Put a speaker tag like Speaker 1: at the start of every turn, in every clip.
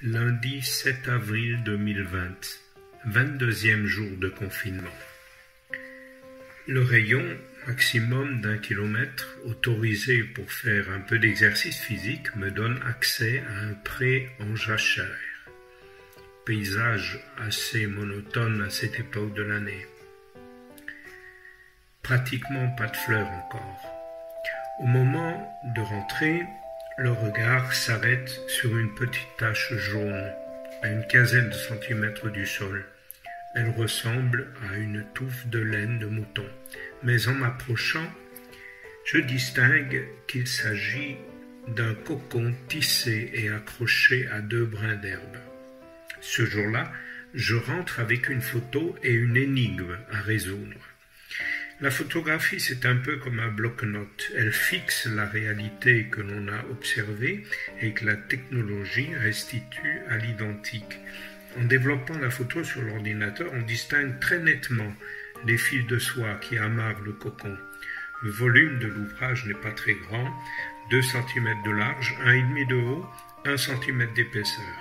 Speaker 1: Lundi 7 avril 2020, 22e jour de confinement. Le rayon maximum d'un kilomètre autorisé pour faire un peu d'exercice physique me donne accès à un pré en jachère. Paysage assez monotone à cette époque de l'année. Pratiquement pas de fleurs encore. Au moment de rentrer, le regard s'arrête sur une petite tache jaune, à une quinzaine de centimètres du sol. Elle ressemble à une touffe de laine de mouton, mais en m'approchant, je distingue qu'il s'agit d'un cocon tissé et accroché à deux brins d'herbe. Ce jour-là, je rentre avec une photo et une énigme à résoudre. La photographie, c'est un peu comme un bloc-notes. Elle fixe la réalité que l'on a observée et que la technologie restitue à l'identique. En développant la photo sur l'ordinateur, on distingue très nettement les fils de soie qui amarrent le cocon. Le volume de l'ouvrage n'est pas très grand, 2 cm de large, 1,5 de haut, 1 cm d'épaisseur.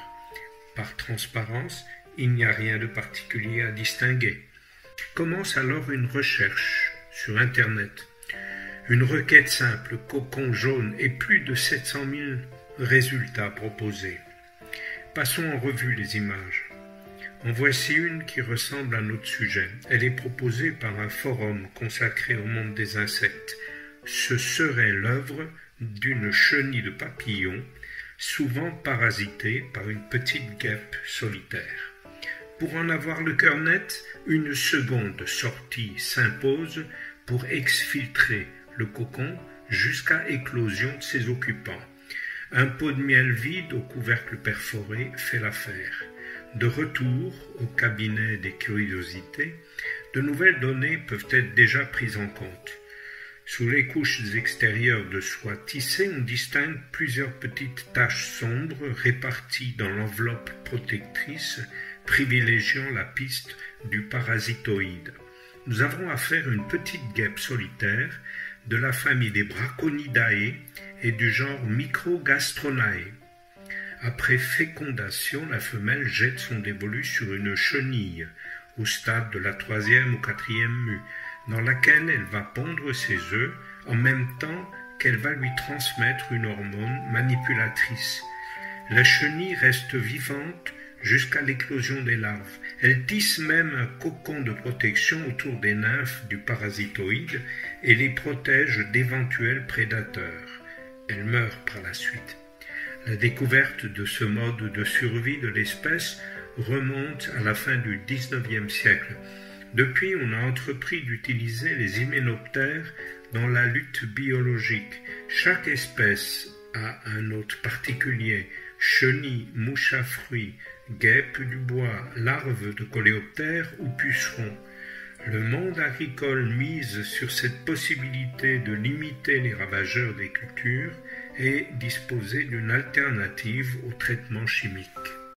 Speaker 1: Par transparence, il n'y a rien de particulier à distinguer. Commence alors une recherche sur Internet. Une requête simple, cocon jaune, et plus de 700 000 résultats proposés. Passons en revue les images. En voici une qui ressemble à notre sujet. Elle est proposée par un forum consacré au monde des insectes. Ce serait l'œuvre d'une chenille de papillon, souvent parasitée par une petite guêpe solitaire. Pour en avoir le cœur net, une seconde sortie s'impose pour exfiltrer le cocon jusqu'à éclosion de ses occupants. Un pot de miel vide au couvercle perforé fait l'affaire. De retour au cabinet des curiosités, de nouvelles données peuvent être déjà prises en compte. Sous les couches extérieures de soie tissée, on distingue plusieurs petites taches sombres réparties dans l'enveloppe protectrice, privilégiant la piste du parasitoïde nous avons affaire à une petite guêpe solitaire de la famille des Braconidae et du genre Microgastronae. Après fécondation, la femelle jette son dévolu sur une chenille, au stade de la troisième ou quatrième mue, dans laquelle elle va pondre ses œufs en même temps qu'elle va lui transmettre une hormone manipulatrice. La chenille reste vivante jusqu'à l'éclosion des larves. Elle tisse même un cocon de protection autour des nymphes du parasitoïde et les protège d'éventuels prédateurs. Elle meurt par la suite. La découverte de ce mode de survie de l'espèce remonte à la fin du XIXe siècle. Depuis, on a entrepris d'utiliser les hyménoptères dans la lutte biologique. Chaque espèce a un hôte particulier, chenilles, mouches à fruits, guêpes du bois, larves de coléoptères ou pucerons. Le monde agricole mise sur cette possibilité de limiter les ravageurs des cultures et disposer d'une alternative au traitement chimique.